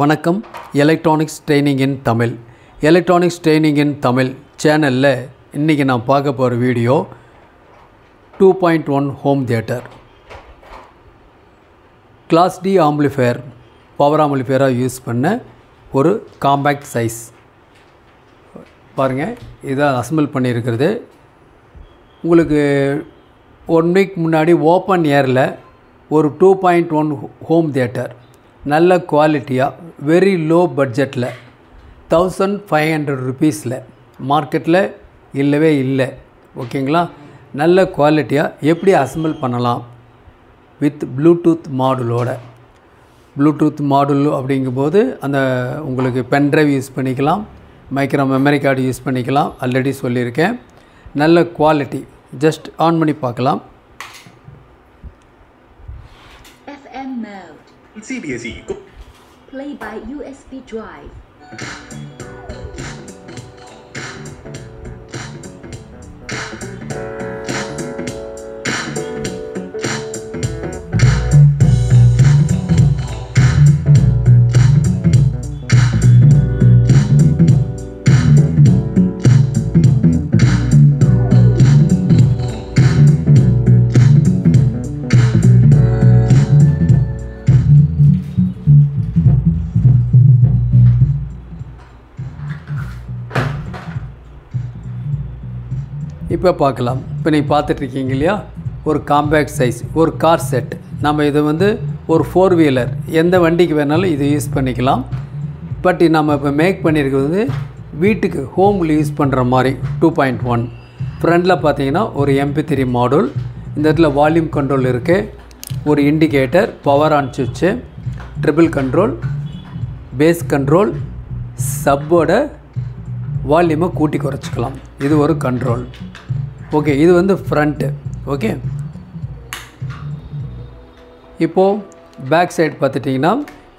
வணக்கம். Electronics training in Tamil electronics training in Tamil சேனலில் இன்றைக்கி நான் பார்க்க போகிற video two point one home theatre class D amplifier power ஆம்பிளிஃபையராக use பண்ண ஒரு காம்பேக்ட் சைஸ் பாருங்கள் இதை அசம்பிள் பண்ணியிருக்கிறது. உங்களுக்கு ஒன் வீக் முன்னாடி ஓப்பன் ஏரில் ஒரு two point one home theatre நல்ல குவாலிட்டியாக வெரி லோ பட்ஜெட்டில் தௌசண்ட் ஃபைவ் ஹண்ட்ரட் ருபீஸில் மார்க்கெட்டில் இல்லவே இல்லை. ஓகேங்களா நல்ல குவாலிட்டியாக எப்படி அசம்பிள் பண்ணலாம்? வித் ப்ளூடூத் மாடுலோட ப்ளூடூத் மாடுல் அப்படிங்கும்போது அந்த உங்களுக்கு பென்ட்ரைவ் யூஸ் பண்ணிக்கலாம். மைக்ரோ மெமரி கார்டு யூஸ் பண்ணிக்கலாம். ஆல்ரெடி சொல்லியிருக்கேன். நல்ல குவாலிட்டி ஜஸ்ட் ஆன் பண்ணி பார்க்கலாம். CBSE Play by USB drive. இப்போ பார்க்கலாம். இப்போ நீங்கள் பார்த்துட்ருக்கீங்க இல்லையா? ஒரு காம்பேக்ட் சைஸ் ஒரு கார் செட் நம்ம இது வந்து ஒரு ஃபோர் வீலர் எந்த வண்டிக்கு வேணாலும் இது யூஸ் பண்ணிக்கலாம். பட் நம்ம இப்போ மேக் பண்ணியிருக்கிறது வந்து வீட்டுக்கு ஹோமில் யூஸ் பண்ணுற மாதிரி டூ பாயிண்ட் ஒன் ஃப்ரண்டில் பார்த்தீங்கன்னா ஒரு எம்பி த்ரீ மாடல் இந்த இடத்துல வால்யூம் கண்ட்ரோல் இருக்குது ஒரு இண்டிகேட்டர் பவர் ஆன் சுவிட்சு ட்ரிபிள் கண்ட்ரோல் பேஸ் கண்ட்ரோல் சப்போட வால்யூமை கூட்டி குறைச்சிக்கலாம். இது ஒரு கண்ட்ரோல் ஓகே இது வந்து ஃப்ரண்ட்டு ஓகே இப்போது பேக் சைடு பார்த்துட்டிங்கன்னா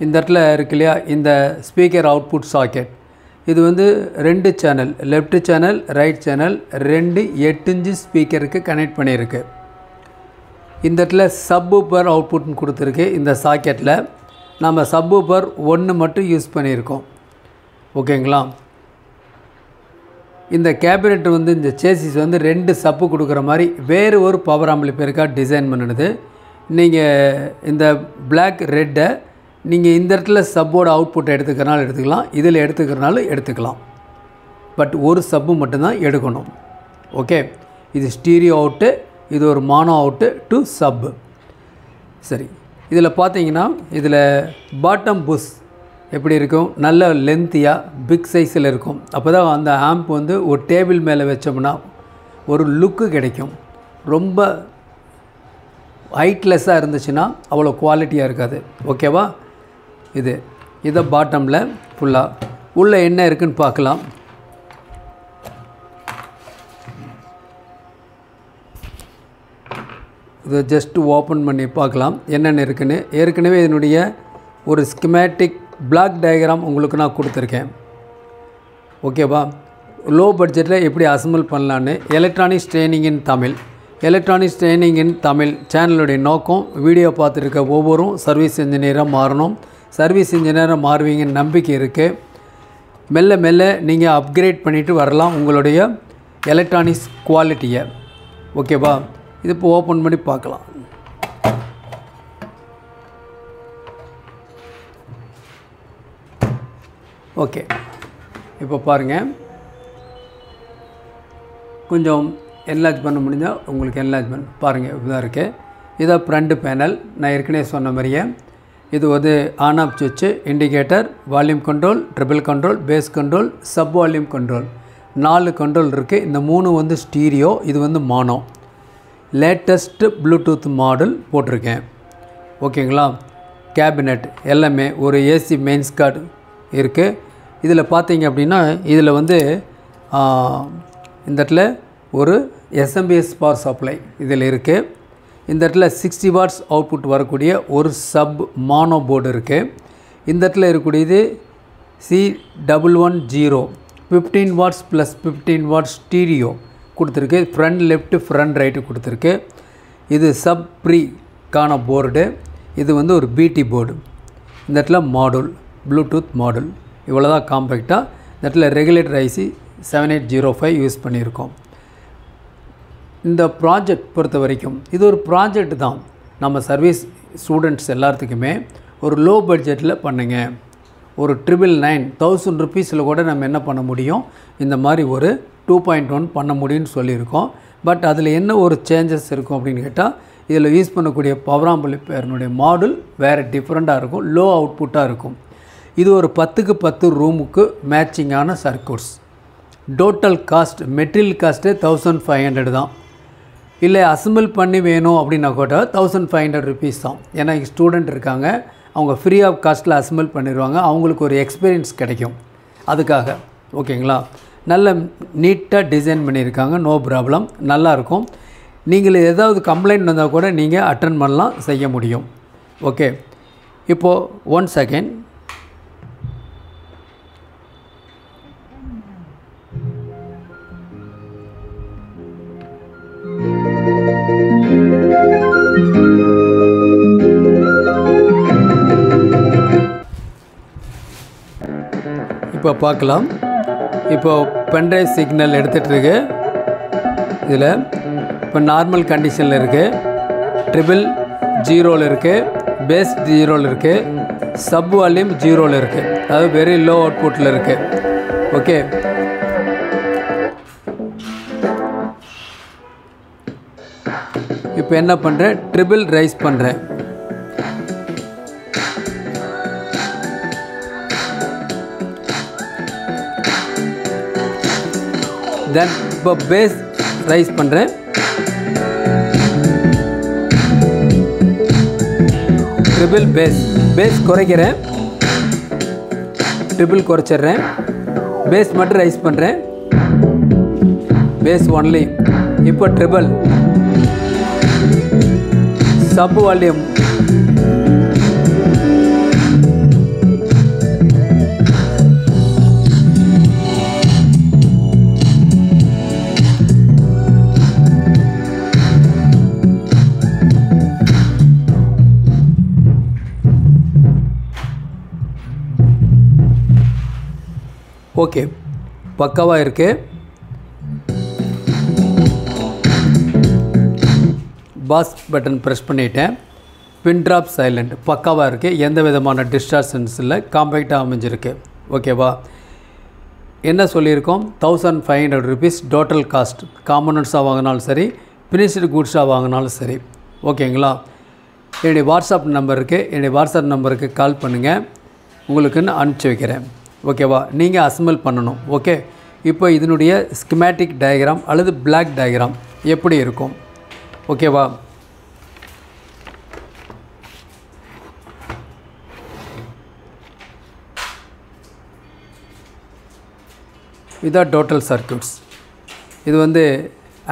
இந்த இடத்துல இருக்கு இல்லையா? இந்த ஸ்பீக்கர் அவுட்புட் சாக்கெட் இது வந்து ரெண்டு channel left channel right channel ரெண்டு எட்டு இன்ச்சு ஸ்பீக்கருக்கு கனெக்ட் பண்ணியிருக்கு. இந்த இடத்துல சப்பூப்பர் அவுட்புட்னு கொடுத்துருக்கு இந்த சாக்கெட்டில் நம்ம சப்பூப்பர் ஒன்று மட்டும் யூஸ் பண்ணியிருக்கோம். ஓகேங்களா இந்த கேபினெட் வந்து இந்த சேசிஸ் வந்து ரெண்டு சப்பு கொடுக்குற மாதிரி வேறு ஒரு பவர் ஆம்பிளிஃபயருக்காக டிசைன் பண்ணினது. நீங்கள் இந்த பிளாக் ரெட்டை நீங்கள் இந்த இடத்துல சப்போட அவுட்புட்டை எடுத்துக்கிறனால எடுத்துக்கலாம். இதில் எடுத்துக்கிறனால எடுத்துக்கலாம். பட் ஒரு சப்பு மட்டும்தான் எடுக்கணும். ஓகே இது ஸ்டீரியோ அவுட்டு இது ஒரு மானோ அவுட்டு டு சப்பு சரி. இதில் பார்த்தீங்கன்னா இதில் பாட்டம் புஷ் எப்படி இருக்கும்? நல்ல லென்த்தியாக பிக் சைஸில் இருக்கும். அப்போ தான் அந்த ஆம்ப் வந்து ஒரு டேபிள் மேலே வச்சோம்னா ஒரு லுக்கு கிடைக்கும். ரொம்ப ஹைட்லெஸ்ஸாக இருந்துச்சுன்னா அவ்வளோ குவாலிட்டியாக இருக்காது. ஓகேவா இது. இதை பாட்டமில் ஃபுல்லாக உள்ளே என்ன இருக்குன்னு பார்க்கலாம். இதை ஜஸ்ட்டு ஓப்பன் பண்ணி பார்க்கலாம். என்னென்ன இருக்குன்னு. ஏற்கனவே இதனுடைய ஒரு ஸ்கிமேட்டிக் பிளாக் டயக்ராம் உங்களுக்கு நான் கொடுத்துருக்கேன். ஓகேவா லோ பட்ஜெட்டில் எப்படி அசம்பிள் பண்ணலான்னு எலக்ட்ரானிக்ஸ் ட்ரைனிங்கின் தமிழ். எலக்ட்ரானிக்ஸ் ட்ரைனிங்கின் தமிழ் சேனலுடைய நோக்கம் வீடியோ பார்த்துருக்க ஒவ்வொரும் சர்வீஸ் இன்ஜினியராக மாறணும். சர்வீஸ் இன்ஜினியராக மாறுவீங்கன்னு நம்பிக்கை இருக்குது மெல்ல மெல்ல நீங்கள் அப்கிரேட் பண்ணிவிட்டு வரலாம் உங்களுடைய எலக்ட்ரானிக்ஸ் குவாலிட்டியை ஓகேவா இது இப்போ ஓப்பன் பண்ணி பார்க்கலாம். ஓகே. இப்போ பாருங்கள் கொஞ்சம் என்லாஜ் பண்ண முடிஞ்சால் உங்களுக்கு என்லாஜ் பண்ண பாருங்கள் இப்படிதான் இருக்குது இதை ஃப்ரண்ட் பேனல் நான் ஏற்கனவே சொன்ன மாதிரியே இது வந்து ஆன் ஆஃப் சுவிட்சு indicator volume control treble control bass control sub volume control நாலு கண்ட்ரோல் இருக்குது இந்த மூணு வந்து ஸ்டீரியோ இது வந்து மானோ லேட்டஸ்ட்டு ப்ளூடூத் மாடல் போட்டிருக்கேன். ஓகேங்களா? கேபினட் எல்லாமே ஒரு ஏசி மெயின்ஸ் கார்டு இருக்குது இதில் பார்த்தீங்க அப்படின்னா இதில் வந்து இந்த இடத்துல ஒரு எஸ்எம்பிஎஸ் பவர் சப்ளை இதில் இருக்குது இந்த இடத்துல சிக்ஸ்டி வாட்ஸ் அவுட்புட் வரக்கூடிய ஒரு சப் மானோ போர்டு இருக்குது இந்த இடத்துல இருக்கக்கூடியது C double one zero fifteen watts plus fifteen watts stereo கொடுத்துருக்கு. ஃப்ரண்ட் லெஃப்ட் ஃப்ரண்ட் ரைட்டு கொடுத்துருக்கு. இது சப் ப்ரீக்கான போர்டு இது வந்து ஒரு பிடி போர்டு இந்த இடத்துல மாடூல் ப்ளூடூத் மாடல் இவ்வளோ தான் காம்பேக்டாக இந்த இடத்துல regulator IC seven eight zero five use பண்ணியிருக்கோம். இந்த ப்ராஜெக்ட் பொறுத்த வரைக்கும் இது ஒரு ப்ராஜெக்ட் தான். நம்ம சர்வீஸ் ஸ்டூடெண்ட்ஸ் எல்லாத்துக்குமே ஒரு லோ பட்ஜெட்டில் பண்ணுங்க. ஒரு ட்ரிபிள் நைன் தௌசண்ட் ருபீஸில் கூட நம்ம என்ன பண்ண முடியும்? இந்த மாதிரி ஒரு டூ பாயிண்ட் ஒன் பண்ண முடியும்னு சொல்லியிருக்கோம். பட் அதில் என்ன ஒரு சேஞ்சஸ் இருக்கும் அப்படின்னு கேட்டால் இதில் யூஸ் பண்ணக்கூடிய பவர் ஆம்பிளிஃபயர்னுடைய மாடல் வேறு டிஃப்ரெண்ட்டாக இருக்கும். லோ அவுட்புட்டாக இருக்கும். இது ஒரு பத்துக்கு பத்து ரூமுக்கு மேட்சிங்கான circuits. Total cost material cost thousand five hundred தான். இல்லை அசம்பிள் பண்ணி வேணும் அப்படின்னா கூட தௌசண்ட் ஃபைவ் ஹண்ட்ரட் ருபீஸ் தான். ஏன்னா ஸ்டூடெண்ட் இருக்காங்க. அவங்க ஃப்ரீ ஆஃப் காஸ்ட்டில் அசம்பிள் பண்ணிடுவாங்க. அவங்களுக்கு ஒரு எக்ஸ்பீரியன்ஸ் கிடைக்கும். அதுக்காக ஓகேங்களா? நல்ல நீட்டாக டிசைன் பண்ணியிருக்காங்க. நோ ப்ராப்ளம் நல்லாயிருக்கும். நீங்கள் ஏதாவது கம்ப்ளைண்ட் வந்தால் கூட நீங்கள் அட்டன் பண்ணலாம் செய்ய முடியும். ஓகே இப்போது ஒன் செகண்ட் பார்க்கலாம். இப்போ பென்ட்ரைவ் சிக்னல் எடுத்துகிட்ருக்கு இதில் இப்போ நார்மல் கண்டிஷனில் இருக்குது ட்ரிபிள் ஜீரோவில் இருக்குது பேஸ் ஜீரோவில் இருக்குது சப் வால்யூம் ஜீரோவில் இருக்குது அதாவது வெரி லோ அவுட்புட்டில் இருக்குது ஓகே இப்போ என்ன பண்ணுறேன் ட்ரிபிள் ரைஸ் பண்ணுறேன் தென் இப்போ பேஸ் ரைஸ் பண்ணுறேன் ட்ரிபிள் பேஸ் பேஸ் குறைக்கிறேன். ட்ரிபிள் குறைச்சிட்றேன். பேஸ் மட்டும் ரைஸ் பண்ணுறேன் பேஸ் ஒன்லி இப்போ ட்ரிபிள் சப் வால்யூம் ஓகே பக்காவாக இருக்குது பாஸ் பட்டன் ப்ரெஸ் பண்ணிட்டேன். பின் ட்ராப் சைலண்ட் பக்காவாக இருக்குது எந்த விதமான டிஸ்டார்ஷன்ஸ் இல்லை காம்பேக்டாக அமைஞ்சிருக்கு. ஓகேவா என்ன சொல்லியிருக்கோம்? Thousand five hundred rupees total cost காம்பனண்ட்ஸாக வாங்கினாலும் சரி ஃபினிஷ்டு குட்ஸாக வாங்கினாலும் சரி. ஓகேங்களா என்னுடைய வாட்ஸ்அப் நம்பருக்கு என்னுடைய வாட்ஸ்அப் நம்பருக்கு கால் பண்ணுங்கள் உங்களுக்குன்னு அனுப்பிச்சி வைக்கிறேன். ஓகேவா? நீங்கள் அசம்பிள் பண்ணணும். ஓகே? இப்போ இதனுடைய ஸ்கிமேட்டிக் டயக்ராம் அல்லது பிளாக் டயக்ராம் எப்படி இருக்கும்? ஓகேவா? இதான் டோட்டல் சர்க்கியூட்ஸ் இது வந்து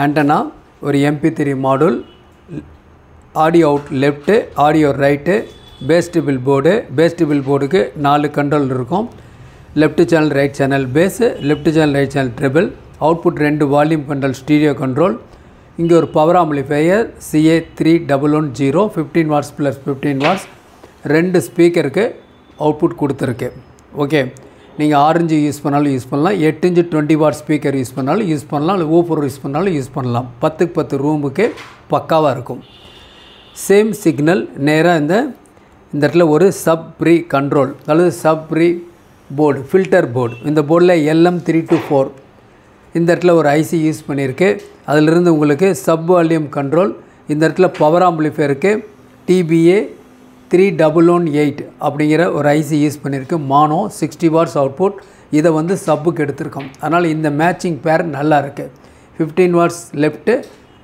ஆண்டனா ஒரு MP three module audio out left audio right bass treble board bass treble போர்டுக்கு நாலு கண்ட்ரோல் இருக்கும். Left channel right channel bass left channel right channel treble output ரெண்டு வால்யூம் கண்ட்ரோல் ஸ்டீரியோ கண்ட்ரோல் இங்கே ஒரு power amplifier CA three double one zero fifteen watts plus fifteen watts ரெண்டு ஸ்பீக்கருக்கு output கொடுத்துருக்கு. Okay நீங்கள் ஆரஞ்சு யூஸ் பண்ணாலும் use பண்ணலாம். எட்டு inch twenty watt speaker use பண்ணாலும் யூஸ் பண்ணலாம். இல்லை ஊப்பர் யூஸ் பண்ணாலும் யூஸ் பண்ணலாம். பத்துக்கு பத்து ரூமுக்கு பக்காவாக இருக்கும். சேம் சிக்னல் நேராக இந்த இந்த இடத்துல ஒரு சப் ப்ரீ கண்ட்ரோல் அல்லது sub pre board filter board. இந்த போர்டில் எல்எம் த்ரீ டு ஃபோர் இந்த இடத்துல ஒரு ஐசி யூஸ் பண்ணியிருக்கு. அதிலிருந்து உங்களுக்கு சப் வால்யூம் கண்ட்ரோல் இந்த இடத்துல power ஆம்பிளிஃபையருக்கு TPA three double one eight அப்படிங்கிற ஒரு ஐசி யூஸ் பண்ணியிருக்கு. மானோ சிக்ஸ்டி வாட்ஸ் அவுட்புட் இதை வந்து சப்புக்கு எடுத்திருக்கோம். அதனால் இந்த மேட்சிங் பேர் நல்லா இருக்குது fifteen watts left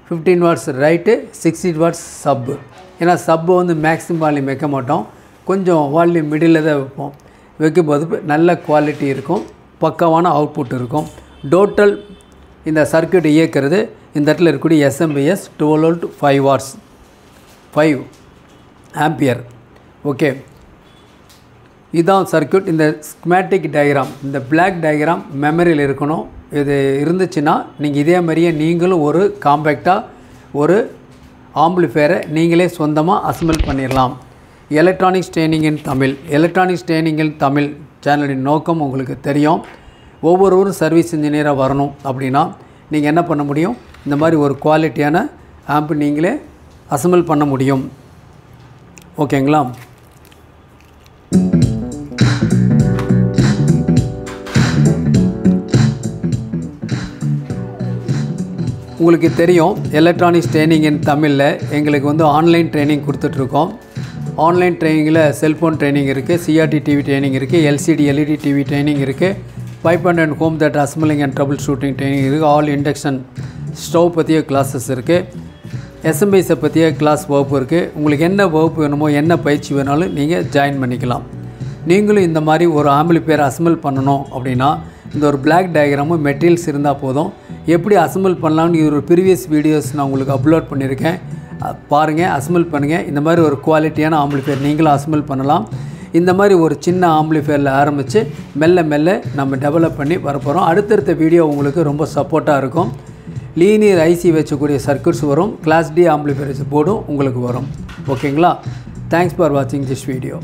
fifteen watts right sixty watts sub ஏன்னா சப்பு வந்து மேக்ஸிமம் வால்யூம் வைக்க மாட்டோம். கொஞ்சம் வால்யூம் மிடில் தான் வைப்போம். வைக்கும்போது நல்ல குவாலிட்டி இருக்கும். பக்காவான அவுட்புட் இருக்கும். டோட்டல் இந்த சர்க்யூட் இயக்கிறது. இந்த இடத்துல இருக்கக்கூடிய SMPS twelve volt five watts five ampere okay இதுதான் சர்க்கியூட் இந்த ஸ்கிமேட்டிக் டயக்ராம் இந்த பிளாக் டயக்ராம் மெமரியில் இருக்கணும். இது இருந்துச்சுன்னா நீங்கள் இதே மாதிரியே நீங்களும் ஒரு காம்பேக்டாக ஒரு ஆம்பிளிஃபையரை நீங்களே சொந்தமாக அசம்பிள் பண்ணிடலாம் electronics training in Tamil electronics training in Tamil சேனலின் நோக்கம் உங்களுக்கு தெரியும். ஒவ்வொருவரும் சர்வீஸ் இன்ஜினியராக வரணும் அப்படின்னா நீங்கள் என்ன பண்ண முடியும்? இந்த மாதிரி ஒரு குவாலிட்டியான ஆம்ப் நீங்களே அசம்பிள் பண்ண முடியும். ஓகேங்களா உங்களுக்கு தெரியும் எலக்ட்ரானிக்ஸ் ட்ரைனிங் இன் தமிழில் எங்களுக்கு வந்து ஆன்லைன் ட்ரைனிங் கொடுத்துட்ருக்கோம் ஆன்லைன் ட்ரைனிங்கில் செல்ஃபோன் ட்ரைனிங் இருக்குது சிஆர்டி டிவி ட்ரைனிங் இருக்குது எல்சிடி எல்இடி டிவி ட்ரைனிங் இருக்குது pipe and and home that assembling and trouble shooting training இருக்குது ஆல் இண்டக்ஷன் ஸ்டவ் பற்றிய கிளாஸஸ் இருக்குது எஸ்எம்பிஎஸை பற்றிய கிளாஸ் வகுப்பு இருக்குது உங்களுக்கு என்ன வகுப்பு வேணுமோ என்ன பயிற்சி வேணாலும் நீங்கள் ஜாயின் பண்ணிக்கலாம். நீங்களும் இந்த மாதிரி ஒரு ஆம்பிளிஃபையர் அசம்பிள் பண்ணணும் அப்படின்னா இந்த ஒரு பிளாக் டயக்ராமும் மெட்டீரியல்ஸ் இருந்தால் போதும். எப்படி அசம்பிள் பண்ணலாம்னு இது ஒரு ப்ரீவியஸ் வீடியோஸ் நான் உங்களுக்கு அப்லோட் பண்ணியிருக்கேன். பாருங்கள் அசம்பிள் பண்ணுங்கள் இந்த மாதிரி ஒரு குவாலிட்டியான ஆம்பிளிஃபையர் நீங்களும் அசம்பிள் பண்ணலாம். இந்த மாதிரி ஒரு சின்ன ஆம்பிளிஃபையரில் ஆரம்பித்து மெல்ல மெல்ல நம்ம டெவலப் பண்ணி வரப்போகிறோம் அடுத்தடுத்த வீடியோ உங்களுக்கு ரொம்ப சப்போர்ட்டாக இருக்கும். லீனியர் ஐசி வச்சக்கூடிய சர்க்கியூட்ஸ் வரும். கிளாஸ் டி ஆம்பிளிஃபையர்ஸ் போர்டும் உங்களுக்கு வரும். ஓகேங்களா தேங்க்ஸ் ஃபார் வாட்சிங் திஸ் வீடியோ